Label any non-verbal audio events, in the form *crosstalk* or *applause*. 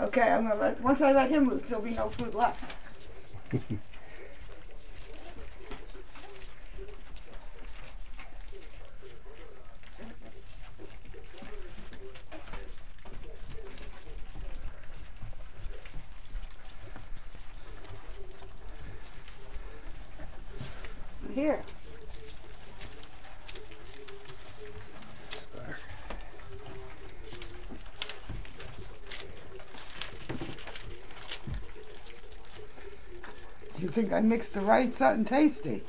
Okay, I'm gonna let, once I let him loose, there'll be no food left. *laughs* Here. You think I mixed the right something tasty?